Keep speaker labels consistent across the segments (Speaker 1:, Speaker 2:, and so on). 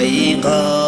Speaker 1: 一个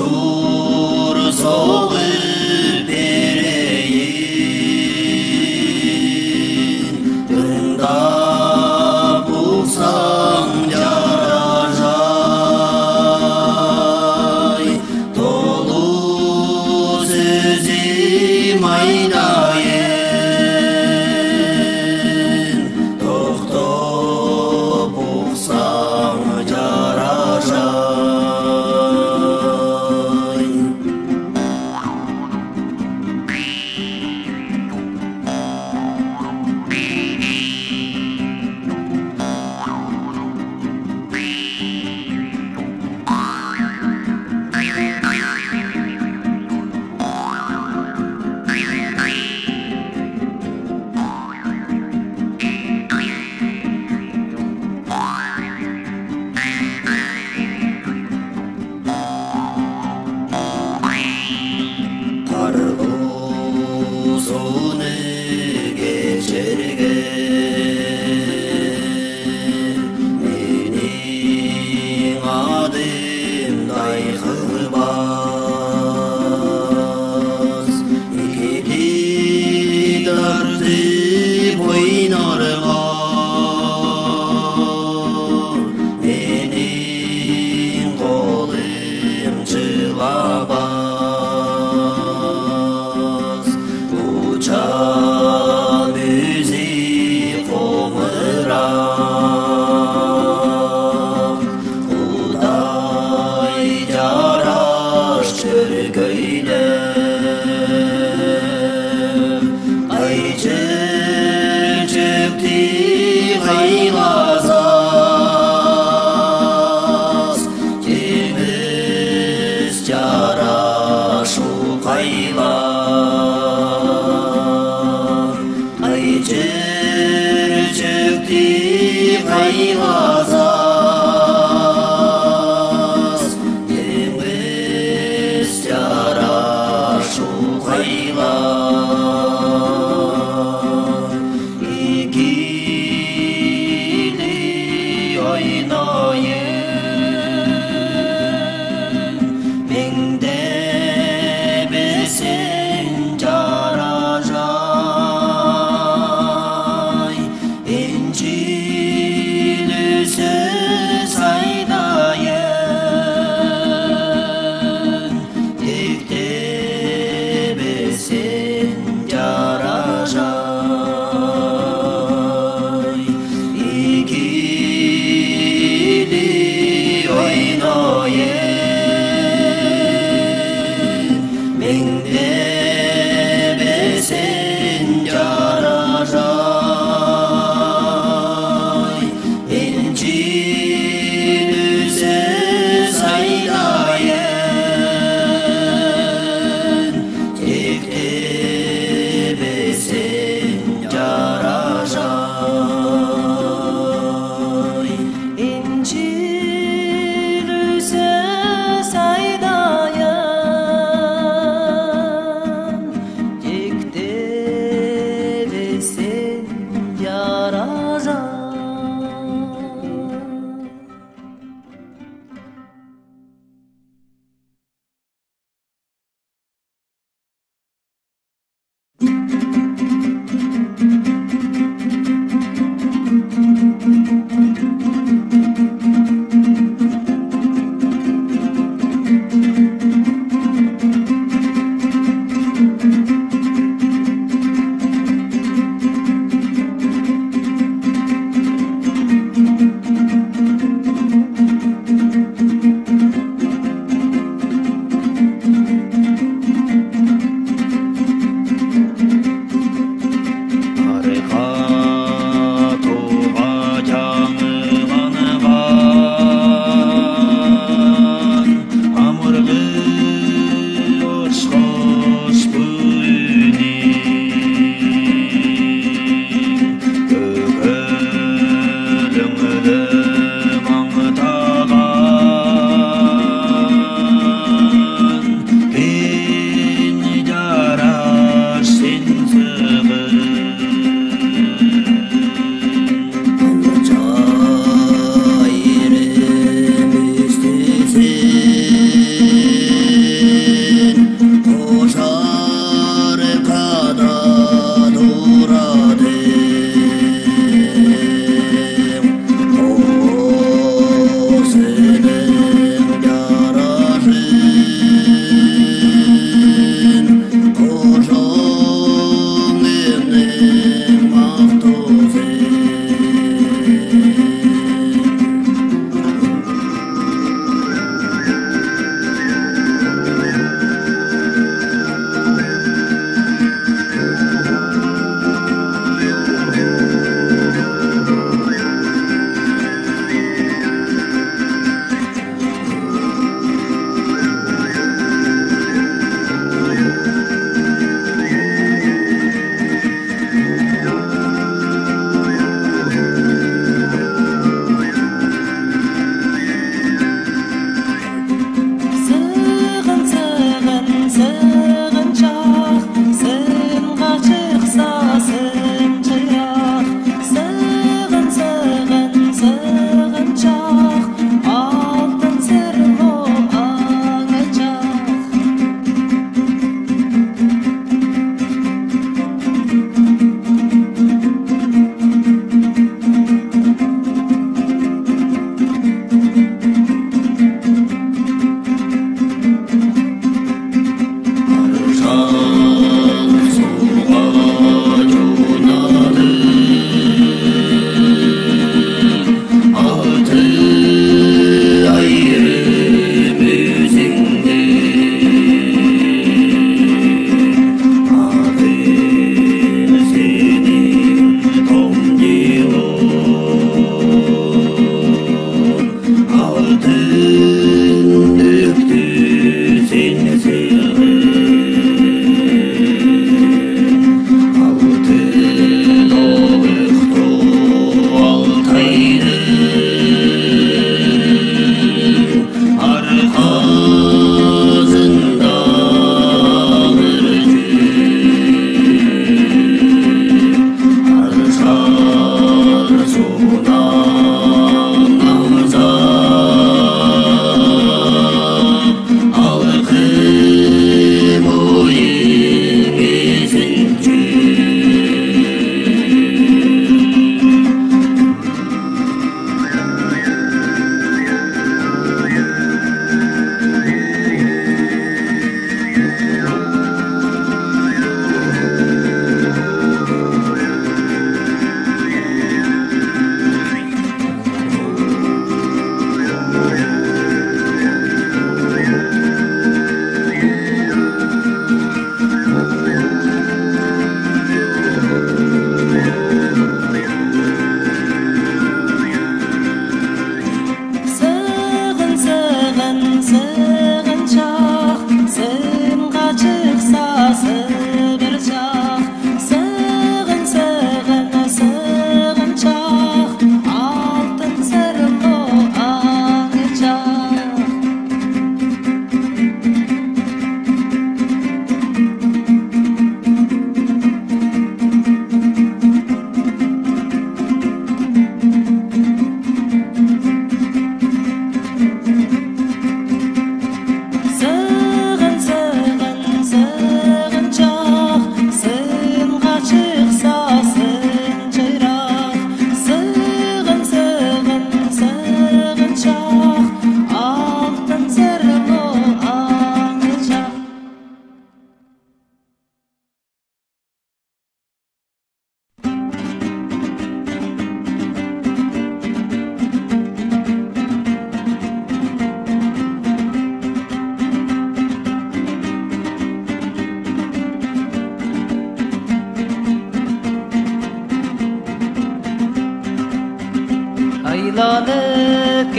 Speaker 1: Jesús.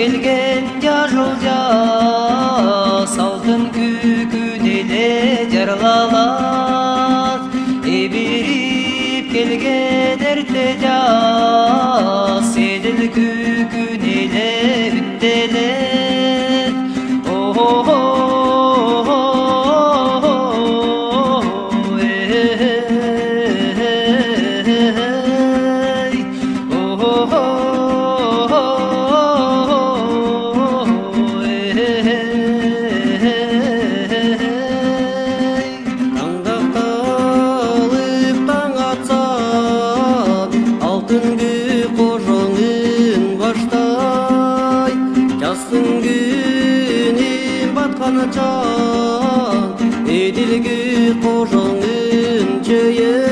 Speaker 1: Gel gel yarıl ཁྱི ཁྱི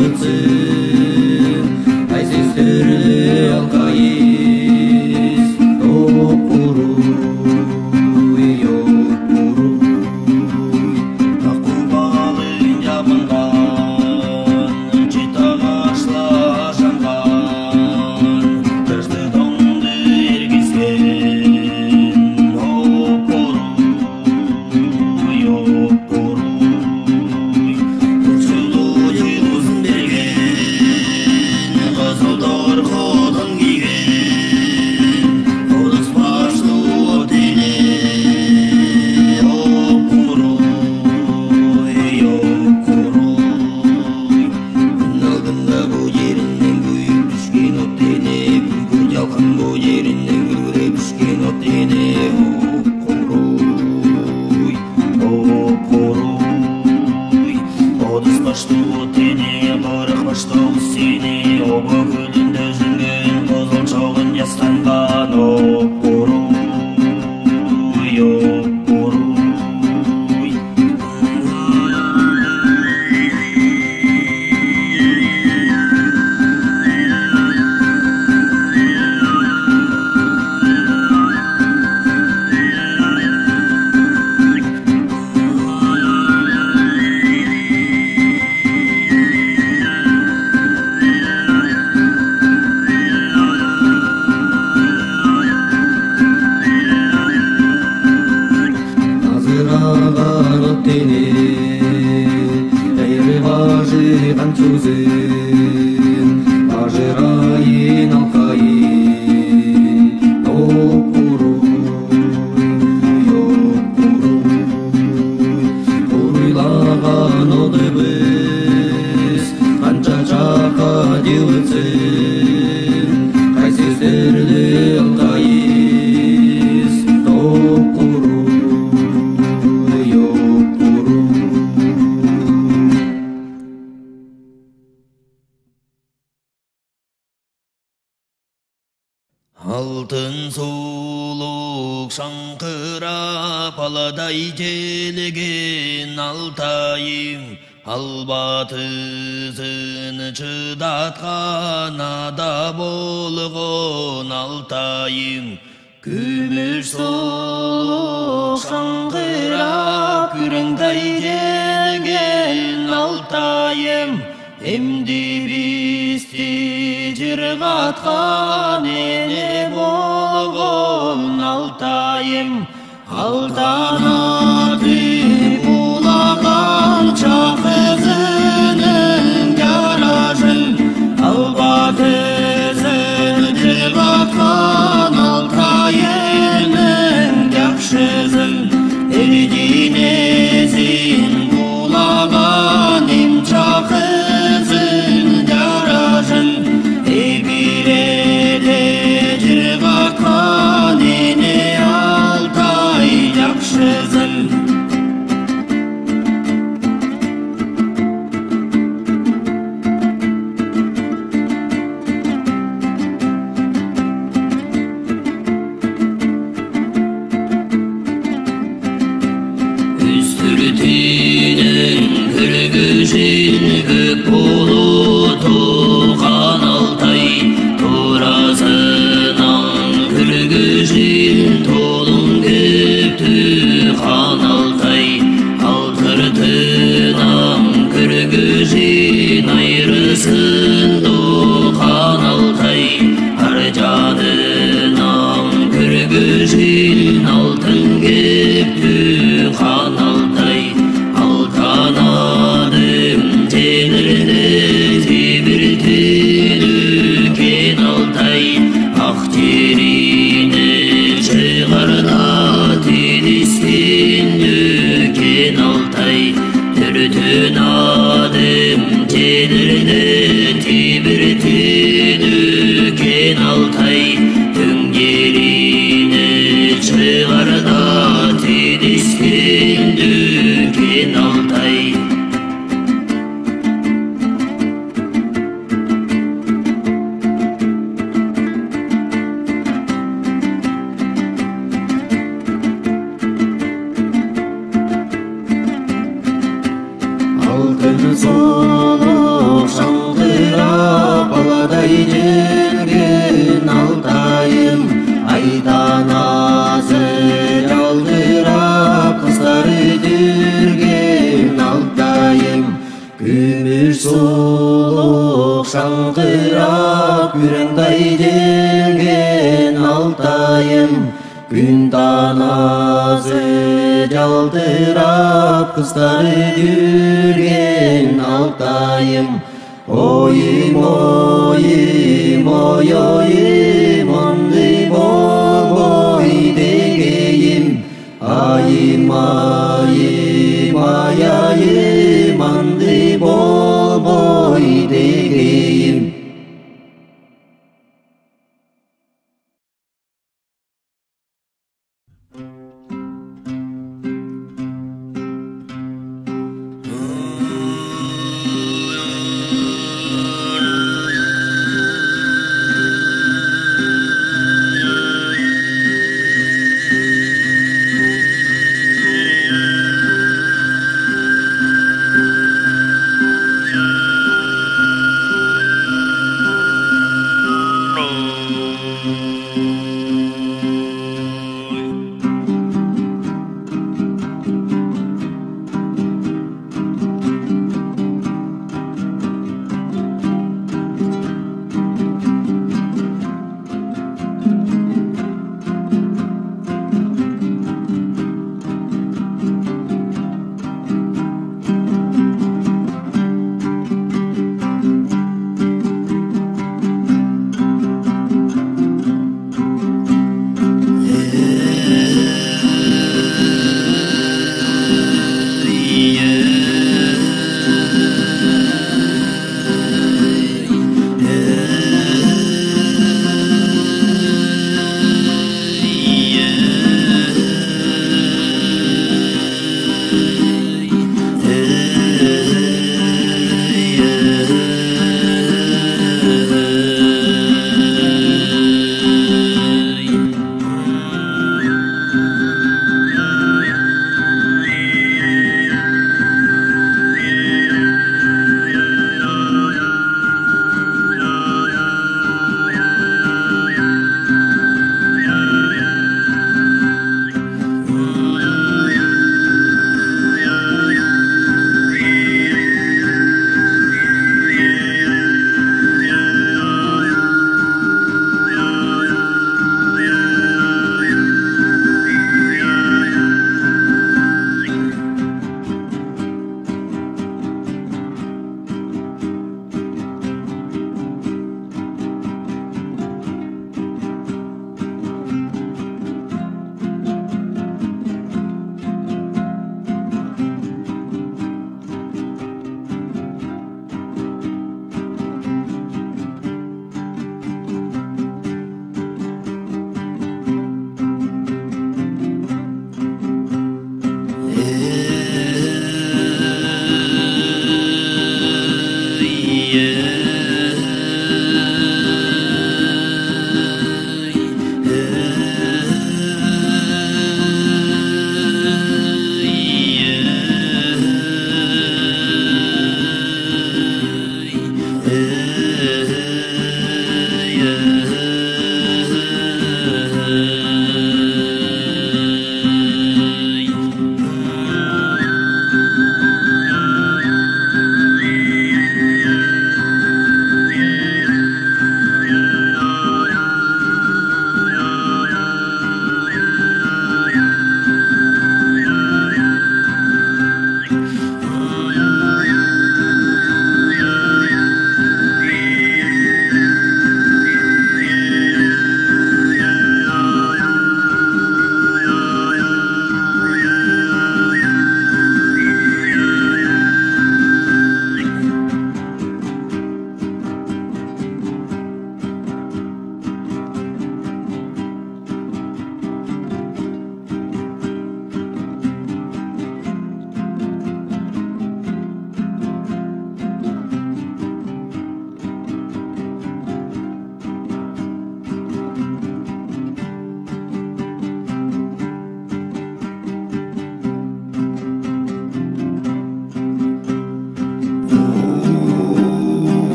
Speaker 1: solitude. алтын сулук шаңқырап аладай желген алтайым албатысын шыдатқан ада болған алтайым күмүш сулук шаңқырап күреңдай келген алтайым емдеп шырғатқан елі болғын алтайым алтанаты бұлаған шақ ізінің гаражын албат ізін жырғатқан алтайының жақшысын Did it. моей мамы.